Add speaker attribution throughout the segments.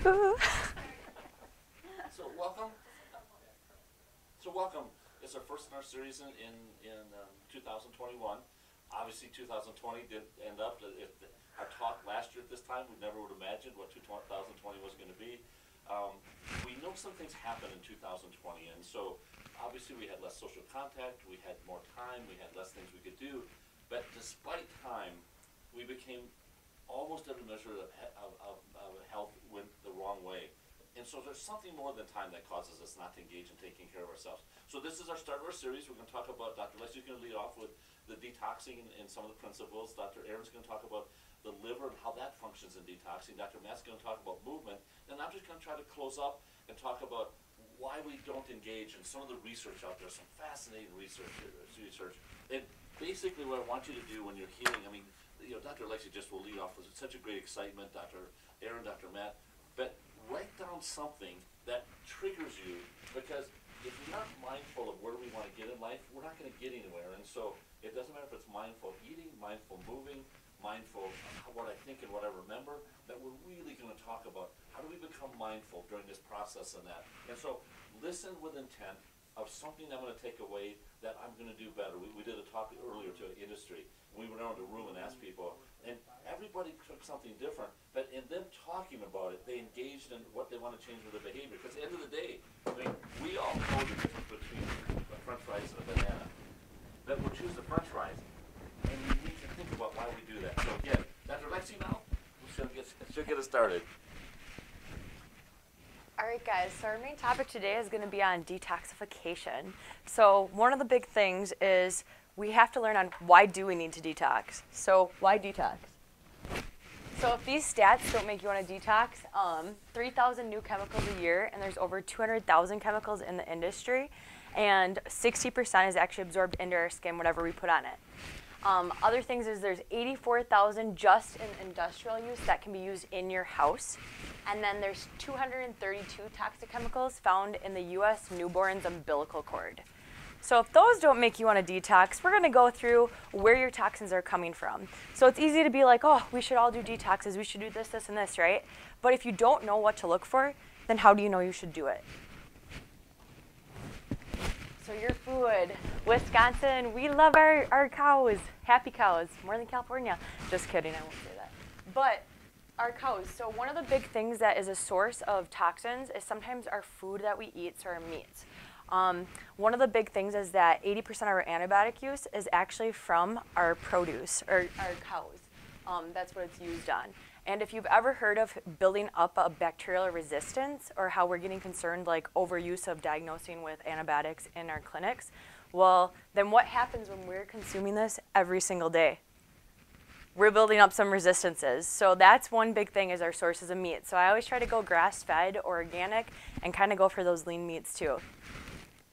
Speaker 1: So welcome. So welcome. It's our first in our series in, in, in um, 2021. Obviously, 2020 did end up, if our talk last year at this time, we never would have imagined what 2020 was gonna be. Um, we know some things happened in 2020, and so obviously we had less social contact, we had more time, we had less things we could do. But despite time, we became almost every measure of, of, of, of health went the wrong way. And so there's something more than time that causes us not to engage in taking care of ourselves. So this is our start of our series. We're gonna talk about, Dr. Leslie's gonna lead off with the detoxing and, and some of the principles. Dr. Aaron's gonna talk about the liver and how that functions in detoxing. Dr. Matt's gonna talk about movement. And I'm just gonna try to close up and talk about why we don't engage in some of the research out there, some fascinating research, research. And basically what I want you to do when you're healing, I mean, you know, Dr. Alexi just will lead off with such a great excitement, Dr. Aaron, Dr. Matt, but write down something that triggers you because if you're not mindful of where we want to get in life, we're not going to get anywhere. And so it doesn't matter if it's mindful eating, mindful moving, mindful of what I think and what I remember, that we're really going to talk about how do we become mindful during this process and that. And so listen with intent of something I'm going to take away that I'm going to do better. We, we did a talk earlier to industry. We went around the room and asked people, and everybody took something different. But in them talking about it, they engaged in what they want to change with their behavior. Because at the end of the day, I mean, we all know the difference between a French fries and a banana. But we'll choose the French fries, and we need to think about why we do that. So again, Dr. Lexy now, she'll get, she'll get us started.
Speaker 2: All right, guys, so our main topic today is going to be on detoxification. So, one of the big things is we have to learn on why do we need to detox? So, why detox? So, if these stats don't make you want to detox, um, 3,000 new chemicals a year, and there's over 200,000 chemicals in the industry, and 60% is actually absorbed into our skin, whatever we put on it. Um, other things is there's 84,000 just in industrial use that can be used in your house. And then there's 232 toxic chemicals found in the US newborn's umbilical cord. So if those don't make you want to detox, we're going to go through where your toxins are coming from. So it's easy to be like, "Oh, we should all do detoxes. We should do this, this and this, right?" But if you don't know what to look for, then how do you know you should do it? So your food, Wisconsin, we love our, our cows, happy cows, more than California. Just kidding, I won't say that. But our cows, so one of the big things that is a source of toxins is sometimes our food that we eat, so our meats. Um, one of the big things is that 80% of our antibiotic use is actually from our produce, or our cows. Um, that's what it's used on. And if you've ever heard of building up a bacterial resistance or how we're getting concerned like overuse of diagnosing with antibiotics in our clinics, well, then what happens when we're consuming this every single day? We're building up some resistances. So that's one big thing is our sources of meat. So I always try to go grass-fed or organic and kind of go for those lean meats too.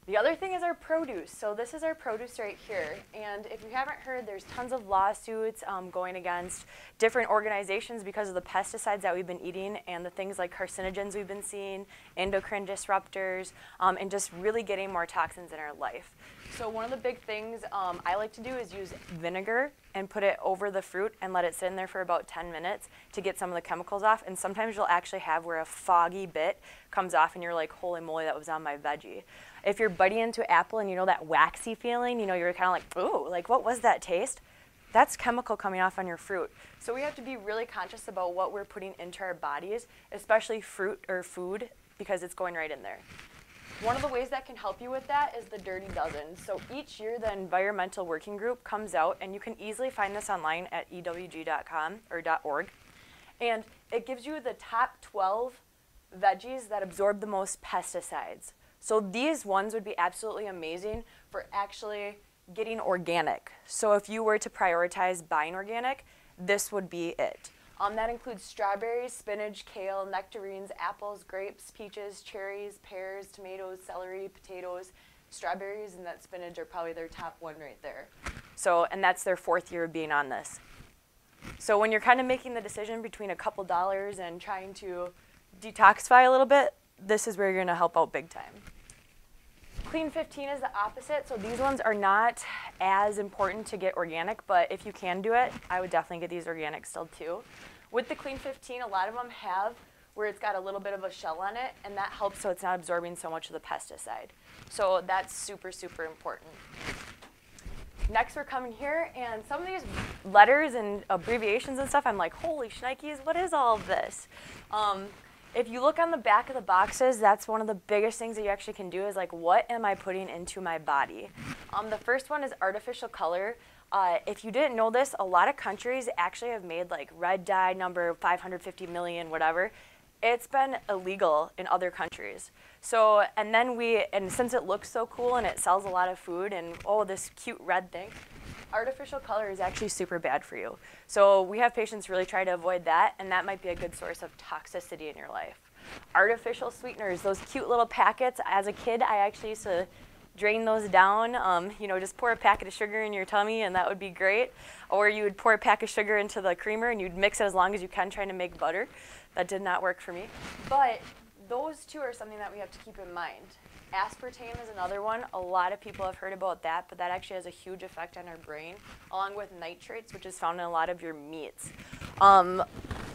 Speaker 2: The other thing is our produce. So this is our produce right here. And if you haven't heard, there's tons of lawsuits um, going against different organizations because of the pesticides that we've been eating and the things like carcinogens we've been seeing, endocrine disruptors, um, and just really getting more toxins in our life. So one of the big things um, I like to do is use vinegar and put it over the fruit and let it sit in there for about 10 minutes to get some of the chemicals off. And sometimes you'll actually have where a foggy bit comes off and you're like, holy moly, that was on my veggie. If you're biting into apple and you know that waxy feeling, you know, you're kind of like, ooh, like what was that taste? That's chemical coming off on your fruit. So we have to be really conscious about what we're putting into our bodies, especially fruit or food, because it's going right in there. One of the ways that can help you with that is the Dirty Dozen. So each year, the Environmental Working Group comes out, and you can easily find this online at ewg.com or .org, and it gives you the top 12 veggies that absorb the most pesticides. So these ones would be absolutely amazing for actually getting organic. So if you were to prioritize buying organic, this would be it. Um, that includes strawberries, spinach, kale, nectarines, apples, grapes, peaches, cherries, pears, tomatoes, celery, potatoes. Strawberries and that spinach are probably their top one right there. So, and that's their fourth year of being on this. So when you're kind of making the decision between a couple dollars and trying to detoxify a little bit, this is where you're going to help out big time. Clean 15 is the opposite, so these ones are not as important to get organic, but if you can do it, I would definitely get these organic still too. With the Clean 15, a lot of them have where it's got a little bit of a shell on it, and that helps so it's not absorbing so much of the pesticide. So that's super, super important. Next, we're coming here, and some of these letters and abbreviations and stuff, I'm like, holy shnikes, what is all of this? Um, if you look on the back of the boxes, that's one of the biggest things that you actually can do is like, what am I putting into my body? Um, the first one is artificial color. Uh, if you didn't know this, a lot of countries actually have made like red dye number 550 million, whatever. It's been illegal in other countries. So, and then we, and since it looks so cool and it sells a lot of food and oh, this cute red thing, artificial color is actually super bad for you. So we have patients really try to avoid that, and that might be a good source of toxicity in your life. Artificial sweeteners, those cute little packets. As a kid, I actually used to drain those down. Um, you know, just pour a packet of sugar in your tummy, and that would be great. Or you would pour a pack of sugar into the creamer, and you'd mix it as long as you can, trying to make butter. That did not work for me. But those two are something that we have to keep in mind. Aspartame is another one. A lot of people have heard about that, but that actually has a huge effect on our brain, along with nitrates, which is found in a lot of your meats. Um,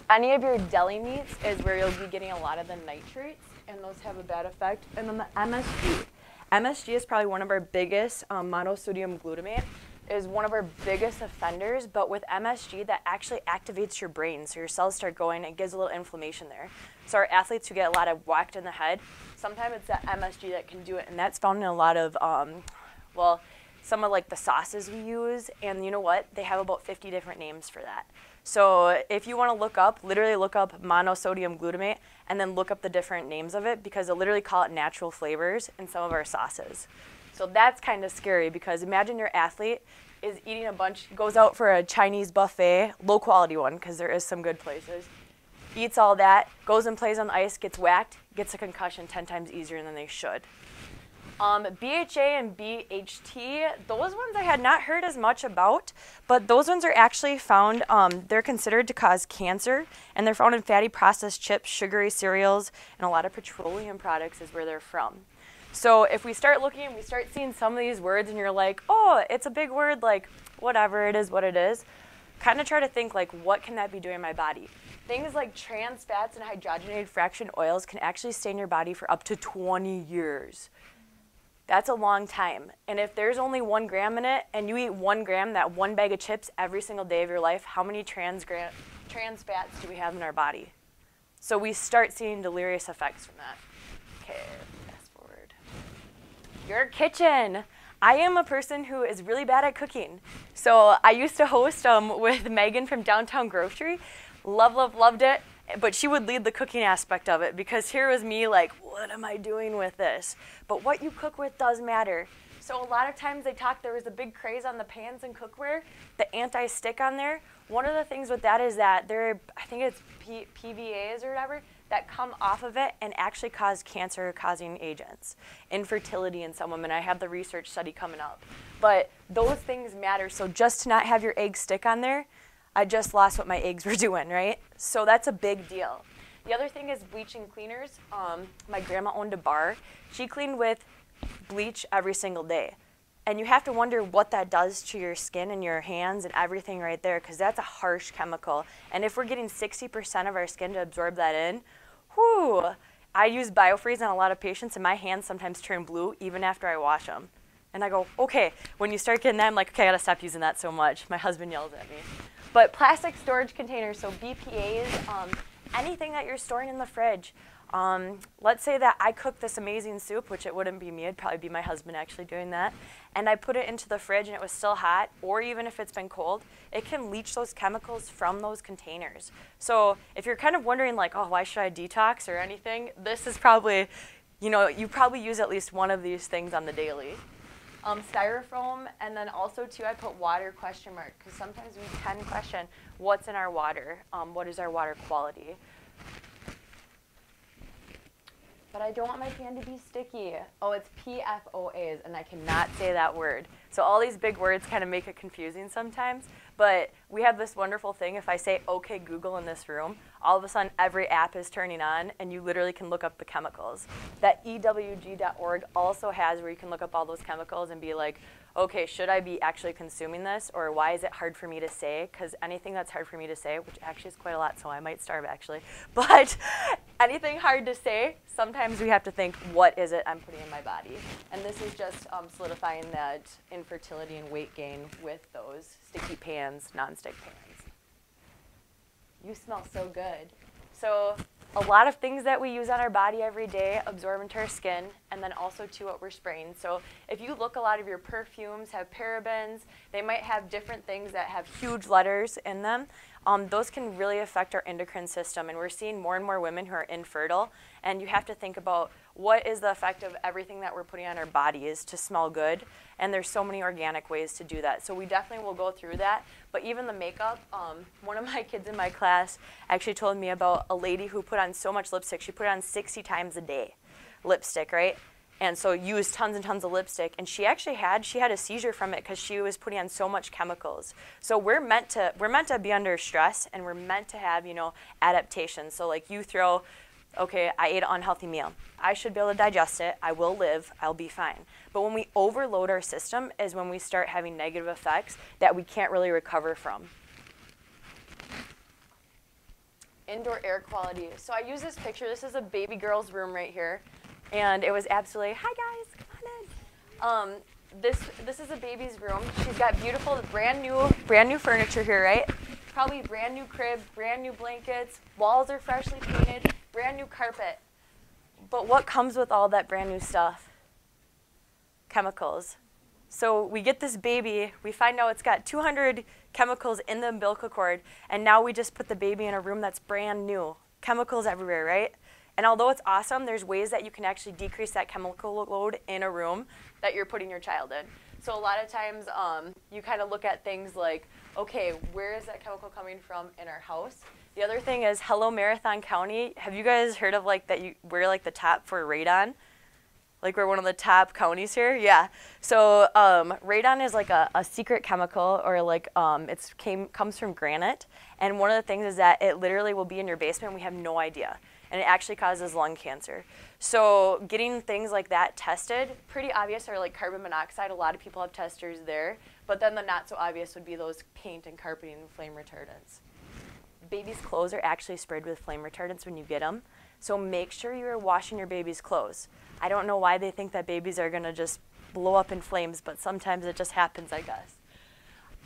Speaker 2: any of your deli meats is where you'll be getting a lot of the nitrates, and those have a bad effect. And then the MSG. MSG is probably one of our biggest um, monosodium glutamate is one of our biggest offenders, but with MSG that actually activates your brain. So your cells start going, it gives a little inflammation there. So our athletes who get a lot of whacked in the head, sometimes it's that MSG that can do it, and that's found in a lot of, um, well, some of like the sauces we use, and you know what? They have about 50 different names for that. So if you want to look up, literally look up monosodium glutamate and then look up the different names of it because they literally call it natural flavors in some of our sauces. So that's kind of scary because imagine your athlete is eating a bunch, goes out for a Chinese buffet, low quality one because there is some good places, eats all that, goes and plays on the ice, gets whacked, gets a concussion 10 times easier than they should. Um, BHA and BHT, those ones I had not heard as much about, but those ones are actually found, um, they're considered to cause cancer, and they're found in fatty processed chips, sugary cereals, and a lot of petroleum products is where they're from. So if we start looking and we start seeing some of these words and you're like, oh, it's a big word, like whatever, it is what it is, kind of try to think like, what can that be doing in my body? Things like trans fats and hydrogenated fraction oils can actually stay in your body for up to 20 years. That's a long time. And if there's only one gram in it and you eat one gram, that one bag of chips every single day of your life, how many trans, trans fats do we have in our body? So we start seeing delirious effects from that. Okay, fast forward. Your kitchen. I am a person who is really bad at cooking. So I used to host um, with Megan from Downtown Grocery. Love, love, loved it but she would lead the cooking aspect of it because here was me like, what am I doing with this? But what you cook with does matter. So a lot of times they talk, there was a big craze on the pans and cookware, the anti-stick on there. One of the things with that is that there, I think it's P PVAs or whatever, that come off of it and actually cause cancer causing agents. Infertility in some women, I have the research study coming up. But those things matter, so just to not have your egg stick on there, I just lost what my eggs were doing, right? So that's a big deal. The other thing is bleaching cleaners. Um, my grandma owned a bar. She cleaned with bleach every single day. And you have to wonder what that does to your skin and your hands and everything right there because that's a harsh chemical. And if we're getting 60% of our skin to absorb that in, whew, I use biofreeze on a lot of patients and my hands sometimes turn blue even after I wash them. And I go, okay, when you start getting that, I'm like, okay, I gotta stop using that so much. My husband yells at me. But plastic storage containers, so BPAs, um, anything that you're storing in the fridge. Um, let's say that I cook this amazing soup, which it wouldn't be me, it'd probably be my husband actually doing that, and I put it into the fridge and it was still hot, or even if it's been cold, it can leach those chemicals from those containers. So if you're kind of wondering like, oh, why should I detox or anything, this is probably, you know, you probably use at least one of these things on the daily um, styrofoam, and then also too, I put water question mark because sometimes we can question what's in our water, um, what is our water quality. But I don't want my pan to be sticky. Oh, it's PFOAs, and I cannot say that word. So all these big words kind of make it confusing sometimes. But we have this wonderful thing. If I say, okay, Google in this room, all of a sudden every app is turning on and you literally can look up the chemicals. That EWG.org also has where you can look up all those chemicals and be like, okay, should I be actually consuming this or why is it hard for me to say? Because anything that's hard for me to say, which actually is quite a lot, so I might starve actually, but anything hard to say, sometimes we have to think, what is it I'm putting in my body? And this is just um, solidifying that infertility and weight gain with those sticky pans, non-stick pans. You smell so good. So a lot of things that we use on our body every day absorb into our skin and then also to what we're spraying. So if you look a lot of your perfumes have parabens, they might have different things that have huge letters in them. Um, those can really affect our endocrine system and we're seeing more and more women who are infertile and you have to think about what is the effect of everything that we're putting on our bodies to smell good and there's so many organic ways to do that. So we definitely will go through that but even the makeup um, one of my kids in my class actually told me about a lady who put on so much lipstick. She put on 60 times a day lipstick right and so used tons and tons of lipstick and she actually had she had a seizure from it because she was putting on so much chemicals so we're meant to we're meant to be under stress and we're meant to have you know adaptation so like you throw okay, I ate an unhealthy meal. I should be able to digest it. I will live. I'll be fine. But when we overload our system is when we start having negative effects that we can't really recover from. Indoor air quality. So I use this picture. This is a baby girl's room right here. And it was absolutely, hi guys, come on in. Um, this, this is a baby's room. She's got beautiful, brand new, brand new furniture here, right? Probably brand new crib, brand new blankets. Walls are freshly painted brand new carpet. But what comes with all that brand new stuff? Chemicals. So we get this baby, we find out it's got 200 chemicals in the umbilical cord, and now we just put the baby in a room that's brand new. Chemicals everywhere, right? And although it's awesome, there's ways that you can actually decrease that chemical load in a room that you're putting your child in. So a lot of times um, you kind of look at things like, okay, where is that chemical coming from in our house? The other thing is Hello Marathon County. Have you guys heard of like that you we're like the top for radon? Like we're one of the top counties here. Yeah. So um, radon is like a, a secret chemical, or like um, it's came comes from granite. And one of the things is that it literally will be in your basement. We have no idea, and it actually causes lung cancer. So getting things like that tested, pretty obvious are like carbon monoxide. A lot of people have testers there, but then the not so obvious would be those paint and carpeting flame retardants baby's clothes are actually sprayed with flame retardants when you get them. So make sure you're washing your baby's clothes. I don't know why they think that babies are going to just blow up in flames, but sometimes it just happens, I guess.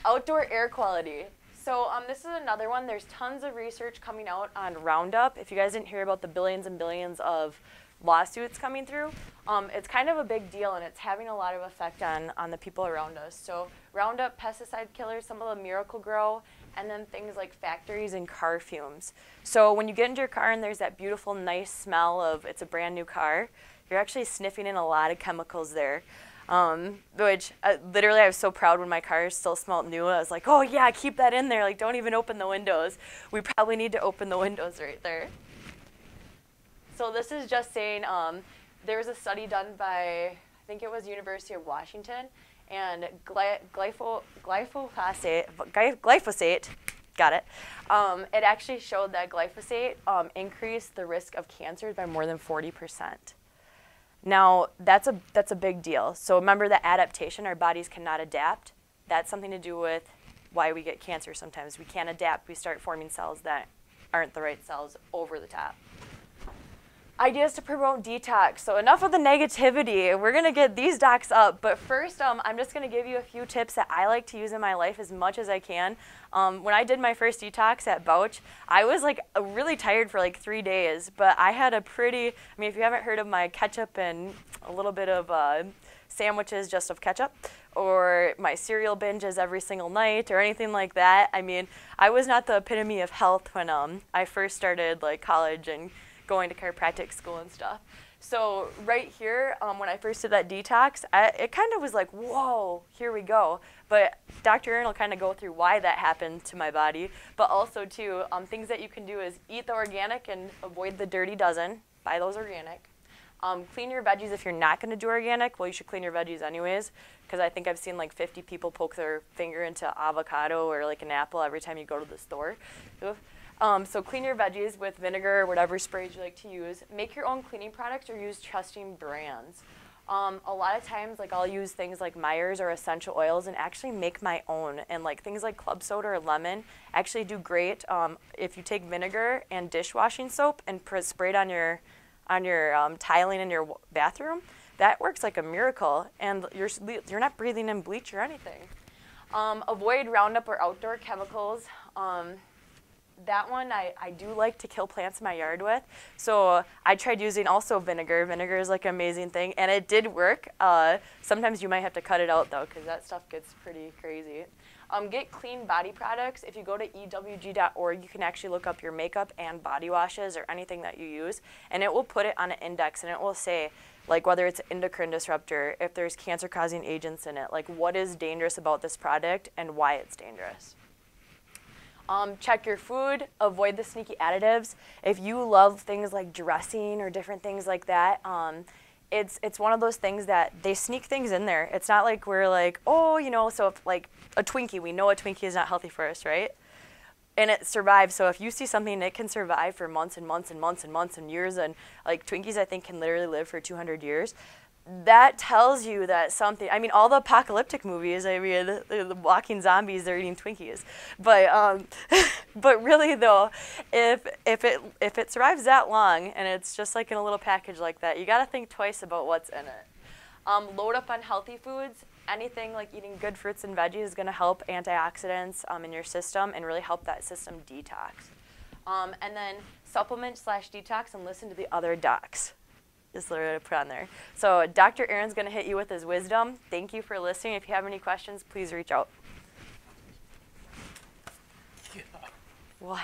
Speaker 2: Outdoor air quality. So um, this is another one. There's tons of research coming out on Roundup. If you guys didn't hear about the billions and billions of lawsuits coming through, um, it's kind of a big deal and it's having a lot of effect on, on the people around us. So Roundup pesticide killers, some of the Miracle-Gro, and then things like factories and car fumes. So when you get into your car and there's that beautiful, nice smell of it's a brand new car, you're actually sniffing in a lot of chemicals there. Um, which uh, literally I was so proud when my car still smelled new. I was like, oh yeah, keep that in there. Like, don't even open the windows. We probably need to open the windows right there. So this is just saying um, there was a study done by, I think it was University of Washington, and gly- glypho- glyphosate, glyphosate, got it. Um, it actually showed that glyphosate um, increased the risk of cancers by more than 40%. Now, that's a, that's a big deal. So remember that adaptation, our bodies cannot adapt. That's something to do with why we get cancer sometimes. We can't adapt. We start forming cells that aren't the right cells over the top ideas to promote detox. So enough of the negativity. We're gonna get these docs up, but first, um, I'm just gonna give you a few tips that I like to use in my life as much as I can. Um, when I did my first detox at Bautch, I was like really tired for like three days, but I had a pretty. I mean, if you haven't heard of my ketchup and a little bit of uh, sandwiches just of ketchup or my cereal binges every single night or anything like that. I mean, I was not the epitome of health when um, I first started like college and going to chiropractic school and stuff. So right here, um, when I first did that detox, I, it kind of was like, whoa, here we go. But Dr. Aaron will kind of go through why that happened to my body. But also too, um, things that you can do is eat the organic and avoid the dirty dozen. Buy those organic. Um, clean your veggies if you're not going to do organic. Well, you should clean your veggies anyways, because I think I've seen like 50 people poke their finger into avocado or like an apple every time you go to the store. Um, so clean your veggies with vinegar or whatever sprays you like to use. Make your own cleaning products or use trusting brands. Um, a lot of times, like I'll use things like Myers or essential oils and actually make my own. And like things like club soda or lemon actually do great um, if you take vinegar and dishwashing soap and pr- spray it on your on your um, tiling in your bathroom. That works like a miracle, and you're you're not breathing in bleach or anything. Um, avoid Roundup or outdoor chemicals. Um, that one I, I do like to kill plants in my yard with. So I tried using also vinegar. Vinegar is like an amazing thing, and it did work. Uh, sometimes you might have to cut it out though, because that stuff gets pretty crazy. Um, get clean body products. If you go to ewg.org, you can actually look up your makeup and body washes or anything that you use, and it will put it on an index, and it will say like whether it's endocrine disruptor, if there's cancer-causing agents in it, like what is dangerous about this product and why it's dangerous. Um, check your food. Avoid the sneaky additives. If you love things like dressing or different things like that, um, it's it's one of those things that they sneak things in there. It's not like we're like, oh, you know, so if like a Twinkie, we know a Twinkie is not healthy for us, right? And it survives. So if you see something that can survive for months and months and months and months and years, and like Twinkies, I think can literally live for 200 years that tells you that something. I mean, all the apocalyptic movies. I mean, the, the walking zombies, they're eating Twinkies. But um, but really though, if if it if it survives that long and it's just like in a little package like that, you got to think twice about what's in it. Um, load up on healthy foods. Anything like eating good fruits and veggies is going to help antioxidants um, in your system and really help that system detox. Um, and then supplement slash detox and listen to the other docs just literally put on there. So Dr. Aaron's going to hit you with his wisdom. Thank you for listening. If you have any questions, please reach out.
Speaker 3: Yeah,
Speaker 2: What?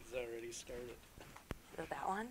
Speaker 3: it's already started.
Speaker 2: Is that one?